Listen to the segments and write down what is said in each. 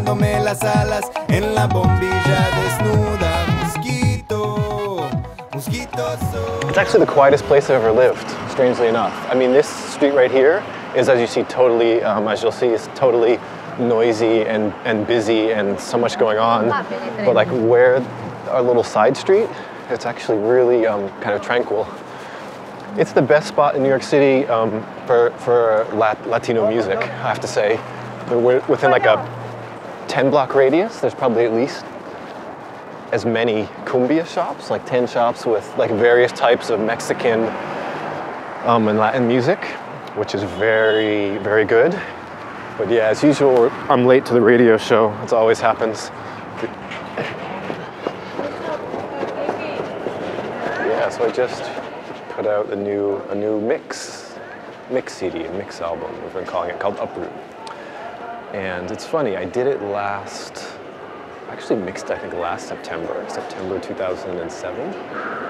quemándome las alas en la bombilla desnuda. Mosquito, mosquito soy. It's actually the quietest place I've ever lived, strangely enough. I mean, this street right here is, as you see, totally, um, as you'll see, is totally noisy and, and busy and so much going on. But like where our little side street, it's actually really um, kind of tranquil. It's the best spot in New York City um, for, for Lat- Latino music, I have to say. We're within like a 10 block radius, there's probably at least as many cumbia shops, like 10 shops with like various types of Mexican um, and Latin music, which is very, very good. But yeah, as usual, I'm late to the radio show. It always happens. Yeah, so I just put out a new, a new mix, mix CD, a mix album, we've been calling it, called Uproot. And it's funny, I did it last, actually mixed I think last September, September 2007.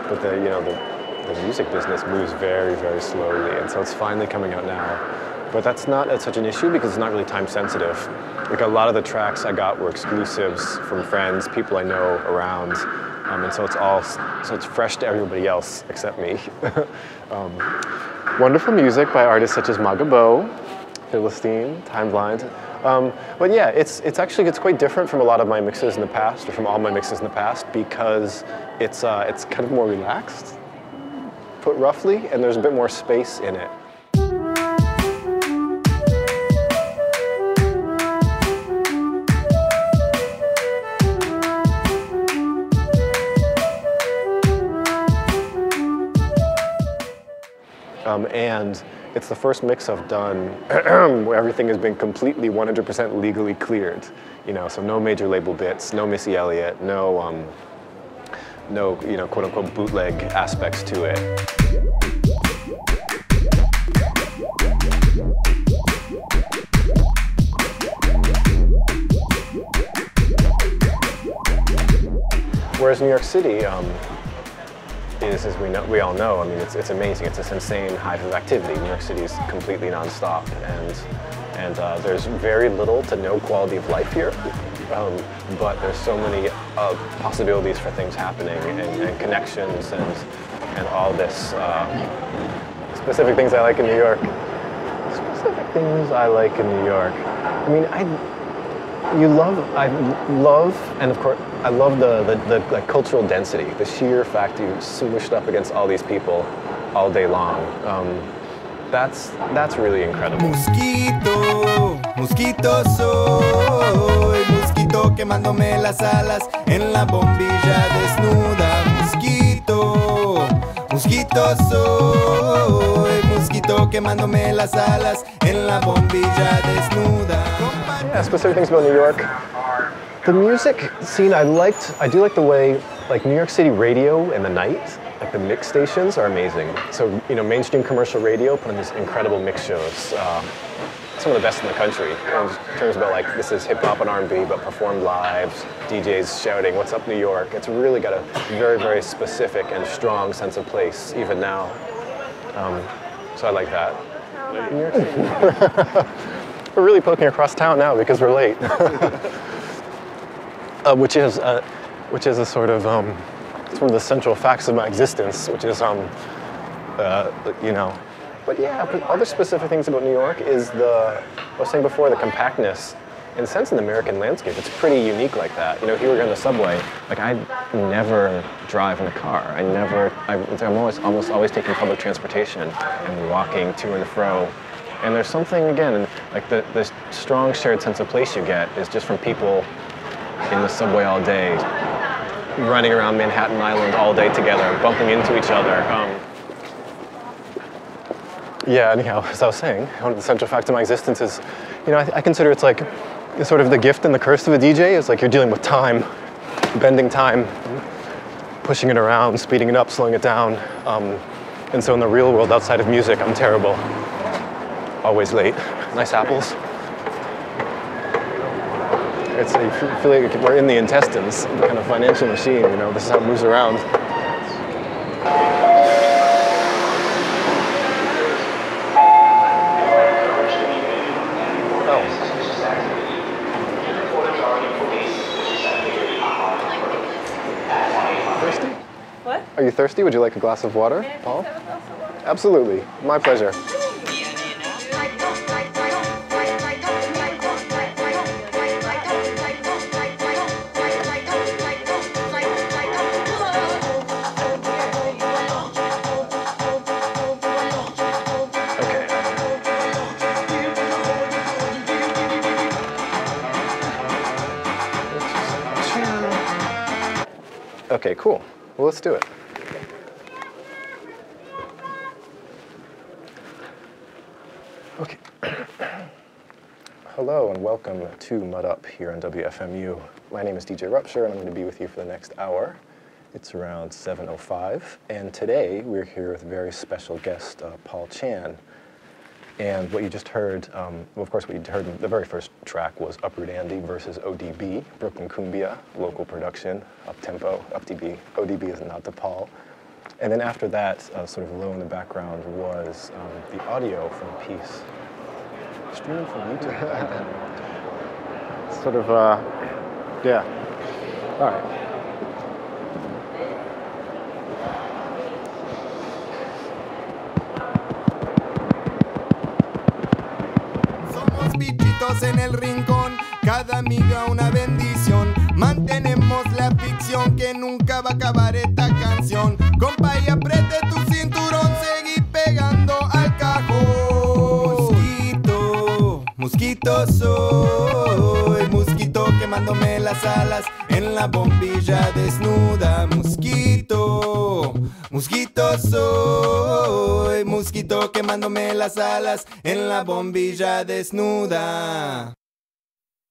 But the, you know, the, the music business moves very, very slowly, and so it's finally coming out now. But that's not uh, such an issue because it's not really time sensitive. Like a lot of the tracks I got were exclusives from friends, people I know around, um, and so it's all so it's fresh to everybody else except me. um, wonderful music by artists such as Magabo, Filastine, Time Blind. Um, but yeah, it's, it's actually it's quite different from a lot of my mixes in the past, or from all my mixes in the past, because it's, uh, it's kind of more relaxed, put roughly, and there's a bit more space in it. Um, and it's the first mix I've done where everything has been completely 100% legally cleared. You know, so no major label bits, no Missy Elliott, no, um, no, you know, quote unquote bootleg aspects to it. Whereas New York City, um, is, as we know, we all know, I mean, it's, it's amazing. It's this insane hive of activity. New York City is completely nonstop, and and uh, there's very little to no quality of life here. Um, but there's so many uh, possibilities for things happening and, and connections and and all this uh, specific things I like in New York. Specific things I like in New York. I mean, I you love I love and of course I love the the, the like, cultural density, the sheer fact you're smushed up against all these people all day long. Um, that's that's really incredible. Mosquito, mosquito soy, mosquito quemándome las alas en la bombilla desnuda. Mosquito, mosquito soy, mosquito quemándome las alas en la bombilla desnuda. Yeah, specific things about New York. The music scene, I liked. I do like the way, like New York City radio in the night, like the mix stations are amazing. So you know, mainstream commercial radio put on these incredible mix shows. Uh, some of the best in the country. In terms about like this is hip hop and R&B, but performed live. DJs shouting, "What's up, New York?" It's really got a very, very specific and strong sense of place even now. Um, so I like that. New York City. we're really poking across town now because we're late. uh, which is uh, which is a sort of um, it's one of the central facts of my existence, which is um, uh, you know. But yeah, but other specific things about New York is the I was saying before the compactness. In a sense, in the American landscape, it's pretty unique like that. You know, here we're on the subway. Like I never drive in a car. I never. I, I'm always almost always taking public transportation and walking to and fro. And there's something again, like the, the strong shared sense of place you get is just from people in the subway all day, running around Manhattan Island all day together, bumping into each other. Um, yeah, anyhow, as I was saying, one of the central facts of my existence is, you know, I, I consider it's like it's sort of the gift and the curse of a DJ is like you're dealing with time, bending time, pushing it around, speeding it up, slowing it down. Um, and so in the real world, outside of music, I'm terrible always late. Nice apples. It's I feel like we're in the intestines, the kind of financial machine. You know, this is how it moves around. Thirsty? What? Are you thirsty? Would you like a glass of water, Paul? Absolutely. My pleasure. Okay, cool. Well, let's do it. Okay. Hello and welcome to Mudd Up here on WFMU. My name is DJ Rupture and I'm going to be with you for the next hour. It's around 7.05 and today we're here with a very special guest, uh, Paul Chan. And what you just heard, um, well, of course, what you heard in the very first track was Uproot Andy versus ODB, Brooklyn Cumbia, local production, up tempo, UpDB. ODB is not to Paul. And then after that, uh, sort of low in the background, was um, the audio from Peace. Streaming from YouTube. sort of, uh, yeah. All right. En el rincón, cada amiga una bendición. Mantenemos la ficción que nunca va a acabar esta canción. Compa, y apriete tu cinturón, seguí pegando al cajón. Mosquito, mosquito soy, las alas en la bombilla desnuda. Mosquito, mosquito soy, mosquito quemándome las alas en la bombilla desnuda.